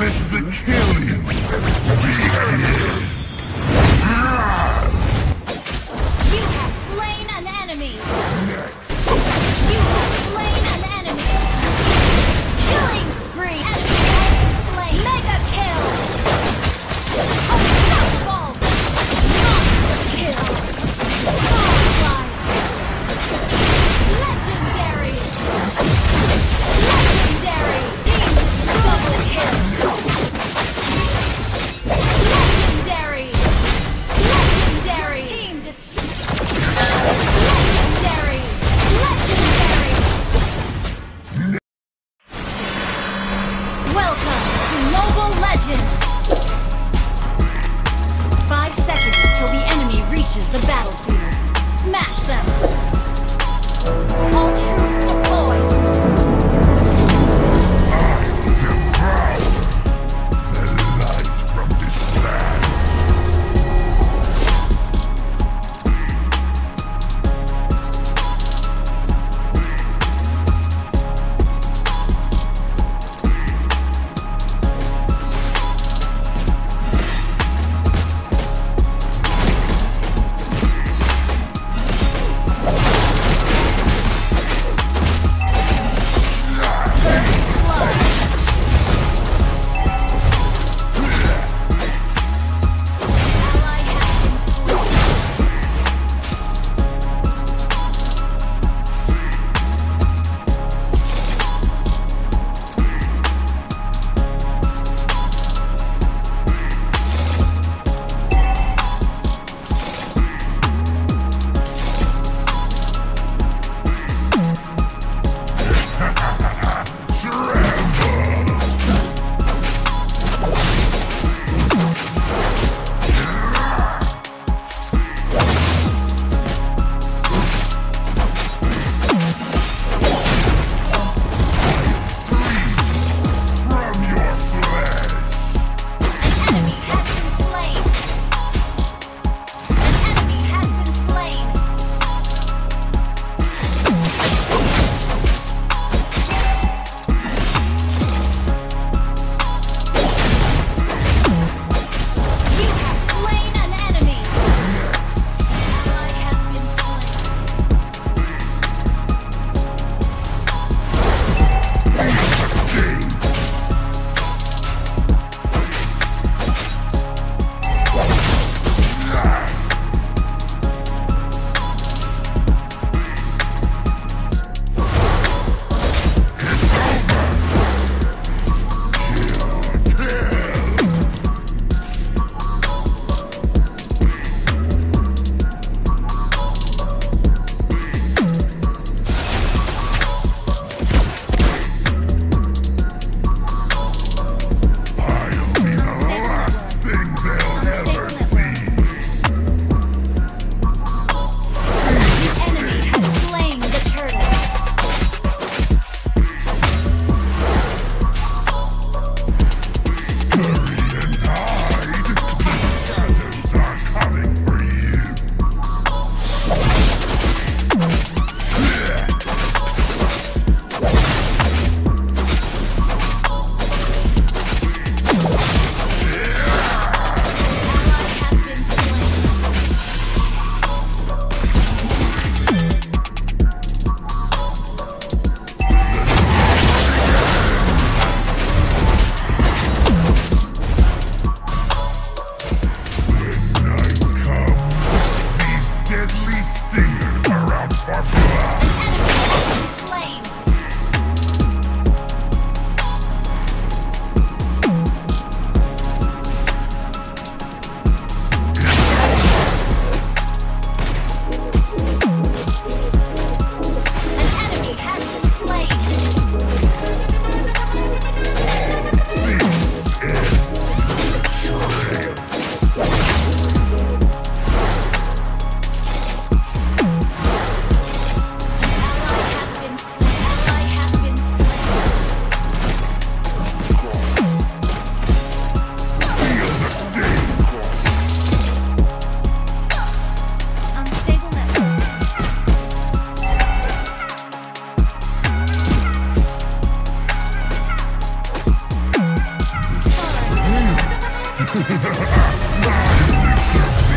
Let the killing begin. Welcome to Mobile Legend. Five seconds till the enemy reaches the battlefield. Smash them! Yeah.